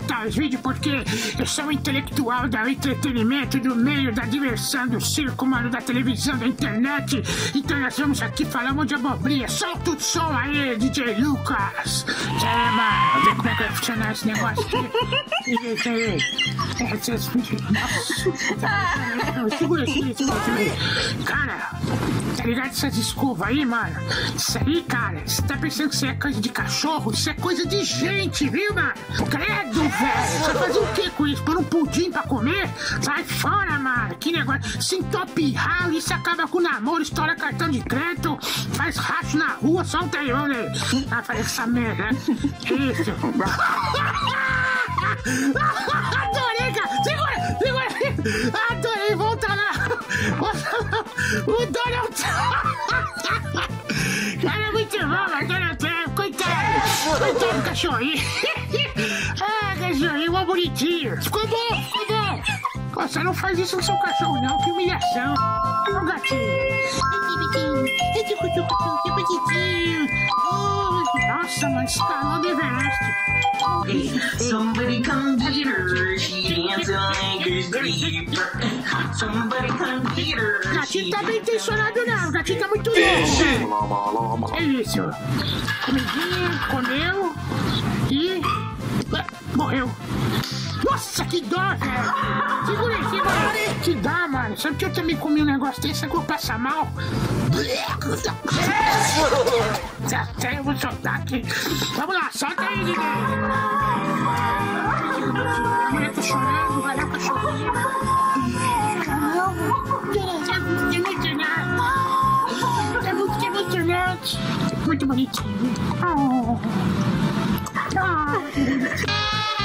comentar os vídeos porque eu sou um intelectual do entretenimento, do meio, da diversão, do circo, mano, da televisão, da internet. Então nós vamos aqui falar um monte de abobrinha. Solta o som aí, DJ Lucas. É, mano, ver como é que vai funcionar esse negócio aqui. Isso aí. É, Nossa. Segura, segura, segura, segura. Cara, tá ligado essas escovas aí, mano? Isso aí, cara, você tá pensando que isso é coisa de cachorro? Isso é coisa de gente, viu, mano? Credo, velho. Fazer o que com isso? Pôr um pudim pra comer? Sai fora, mano. Que negócio. Se entope ralo, isso acaba com o namoro, estoura cartão de crédito, faz racho na rua, solta aí, olha aí. Ah, falei essa merda. né? Isso. Adorei, cara. Segura, segura. Adorei, volta lá. Volta lá. O Donald Trump. Cara, é muito bom, mas Donald Trump, do cachorrinho. Ah, cachorrinho, mó bonitinho. Ficou bom, ficou bom. Você não faz isso com seu cachorro, não. Que humilhação. Ô, gatinho. Bonitinho. Que bonitinho. Oh, Mano, escalou do Everest. Somebody come get her, she dancing like a stripper. Somebody come get her. Gatinho tá bem intencionado, não. Gatinho tá muito louco. É isso. Comidinha, comeu e. Ah, Morreu. Nossa, que dó, velho. Segura aí, segura aí. Que dó, mano. Sabe que eu também comi um negócio desse, que eu passo mal? Até eu vou soltar aqui. Vamos lá, solta aí, Didi. A mulher tá chorando, vai lá, cachorrinho. É emocionante. É muito emocionante. Muito bonitinho. Oh. Oh.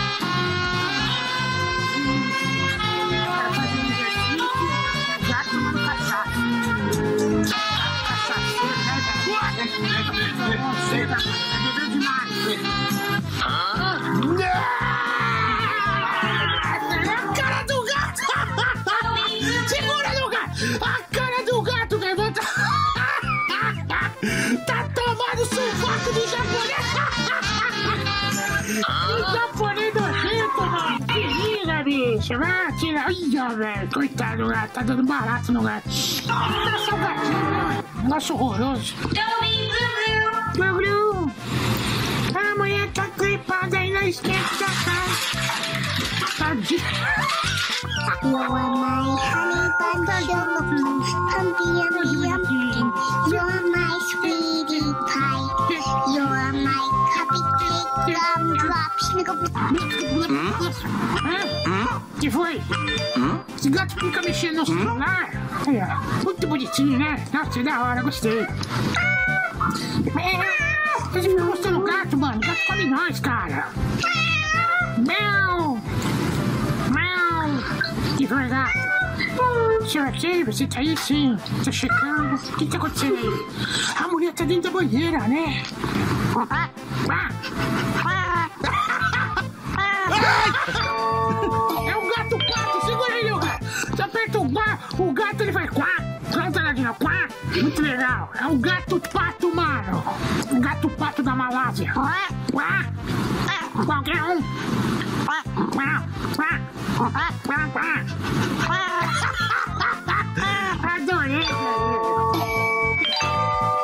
A cara do gato! Segura no gato! A cara do gato! Tá tomando sovaco do japonês! O japonês nojento, mano! Que liga, bicho! Vai, tira! Ia, velho! Coitado do gato, tá dando barato no gato! Nossa, o naszych blue, blue. glu, glu. Glu, A moja taty padaj na śniegcaka. Padzi. You are my honey bundle of blue. You are my sweetie pie. You are my Hã? que foi? Esse gato fica mexendo no celular. Aí, ó. Muito bonitinho, né? Nossa, da hora, gostei. Você fica mostrando o gato, mano. O gato come nós, cara. Meu! Meu! Que foi, gato? Senhor aqui, você tá aí sim. Tá checando. O que tá acontecendo aí? A mulher tá dentro da banheira, né? É um gato pato, segura ele, o gato. Você aperta o gato, o gato ele vai quá. Canta, Ladinho, quá. Muito legal. É um gato pato, mano. Um gato pato da Malásia. Quá, quá. Qualquer um. Quá, quá, quá. Quá, quá, quá. Adorei.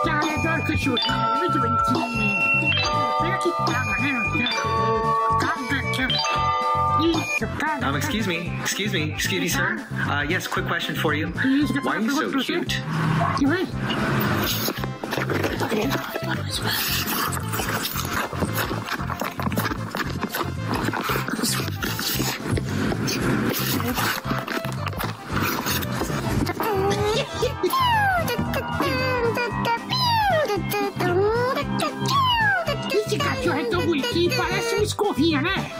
Cara, eu adoro cachorrinho. Muito bonitinho. Um, excuse me, excuse me, excuse me, sir. Uh, yes, quick question for you. Why are you so cute? Escovinha, né?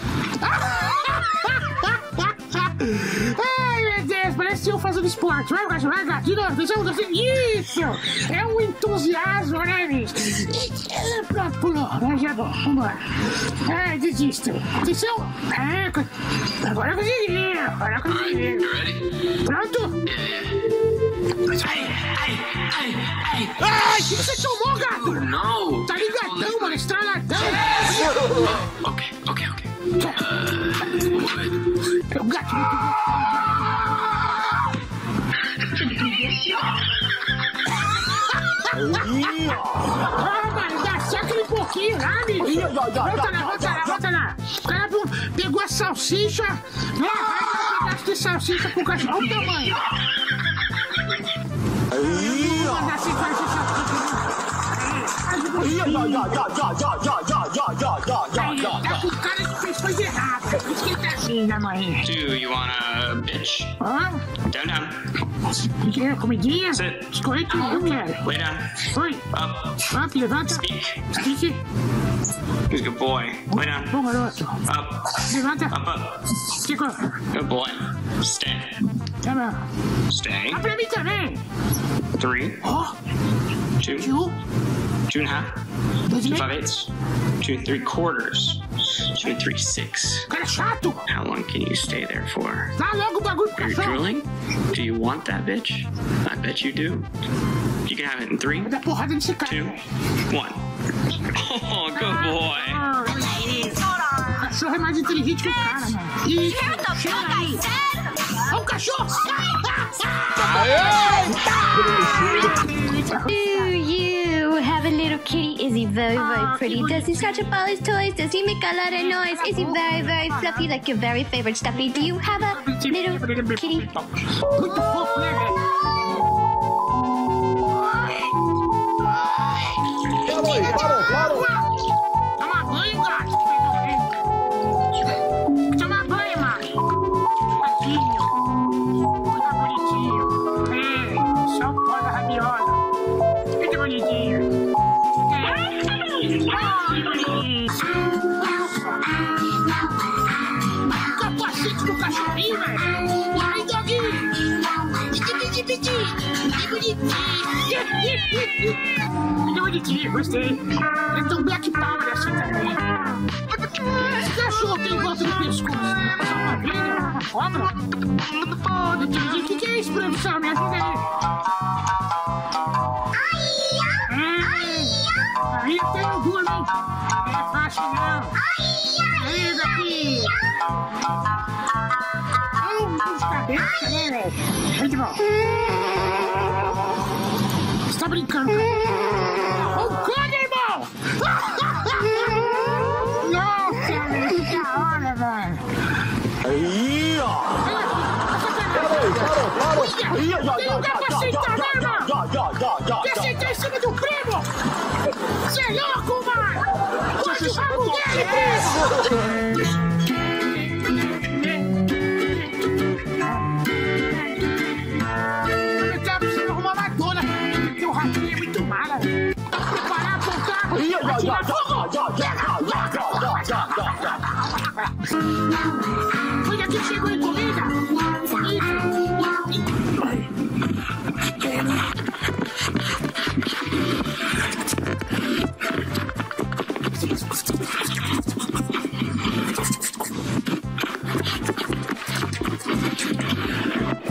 Ai, meu Deus, parece eu fazendo esporte. Vai, gato, vai, gato, de novo, atenção, atenção. Isso! É um entusiasmo, né, bicho? E- Pronto, pulou, né? Já bom, vambora. Ai, desisto. Atenção! É, co- agora eu consegui, agora eu consegui. Pronto? Ai, o que você tomou, gato? No. Tá ligadão, mano, estraladão. Okay, okay, okay. Ah, mano, dá só aquele pouquinho lá, bicho. Volta lá, volta lá, volta lá. O cara pegou a salsicha, lá vai dar um pedaço de salsicha pro cachorro. Olha o tamanho. Do you want a bitch? Down, down. Que é? Comidinha? Sit. Escolhe que eu quero. Lay down. Up. up, levanta. Speak. Stick. Who's a good boy? Lay down. Up. Levanta. Up, up. Good boy. Stand. Tá bom. Stay. Ah, pra mim também. Three. Ó, Two. tio. Two and a half. Dois Two meio. five eighths. Two and three quarters. Two and three six. Cara chato. How long can you stay there for? Dá logo o bagulho pro Are you cachorro. drooling? Do you want that bitch? I bet you do. You can have it in three, Vou dar porrada nesse cara. two, one. Oh, good boy. Ah, O cachorro é mais inteligente que o cara, mano. Isso, chega aí. Ó o cachorro. Do you have a little kitty? Is he very, very pretty? Does he scratch up all his toys? Does he make a lot of noise? Is he very, very fluffy like your very favorite stuffy? Do you have a little kitty? Bonitinho, gostei. Um black power assim também. Esse cachorro tem em volta do pescoço. Só uma abelha, uma cobra. Entendi. O que, que é isso, produção? Me ajuda aí. Hum, Aí tem um duro, hein? Não é fácil, não. Aí, daqui. Ai, os cabeça, né, velho? Muito bom. Você tá brincando? Irmão! Nossa, que da hora, velho. Aí, ó. Tem lugar pra sentar, né, irmão? Quer sentar em cima do primo? Olha que chegou a encomenda!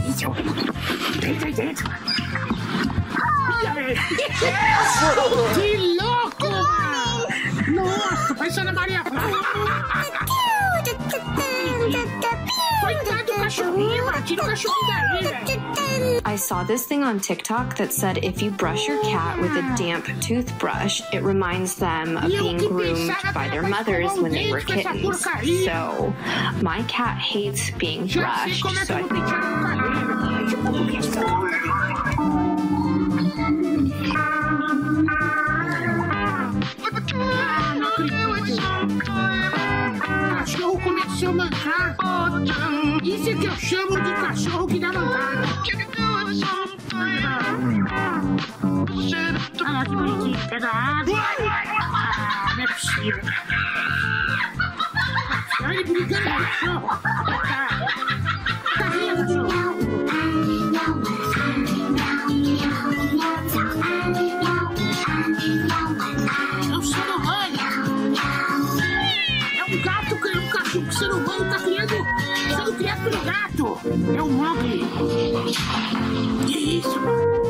Isso! Deita aí dentro! Que louco! Nossa, Ana Maria I saw this thing on TikTok that said if you brush your cat with a damp toothbrush, it reminds them of being groomed by their mothers when they were kittens. So, my cat hates being brushed, so I Isso é que eu chamo de cachorro que dá mancada. Lá, que bonitinho. Pega a água. Ah, não é possível. Olha ele brigando cachorro. É um Mogli. Que isso, mano?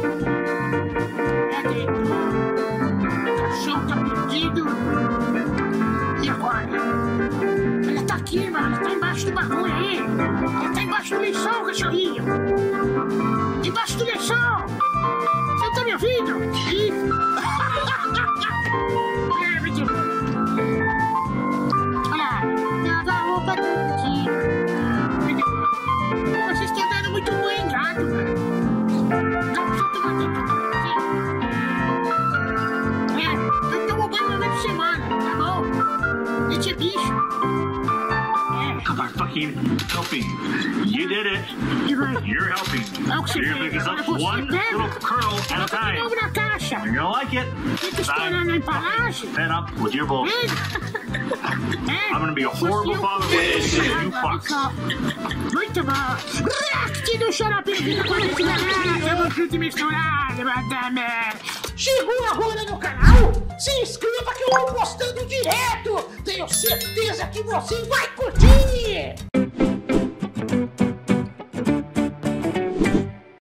Cadê? O cachorro tá perdido. E agora? Ela tá aqui, mano. Ela tá embaixo do bagulho aí. Ele tá embaixo do lençol, cachorrinho. Embaixo do lençol. Because I fucking helping. You did it. You're, You're helping. You're going to pick us up one little curl at a time. You're going to like it. I'm fed up with your bullshit. I'm going to be a horrible father with you, you fucks. Muito bom. Reactivo xarope vindo com esse galera. Tamo junto e misturado, madame. Chegou agora no canal. Se inscreva que eu vou postando direto. Tenho certeza que você vai curtir.